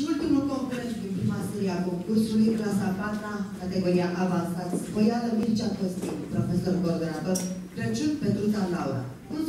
Și ultimul concurent din prima serie a concursului, clasa 4 categoria avansat, Voială Mircea Costin, profesor coordonator, Crăciun Petruța Laura. Un!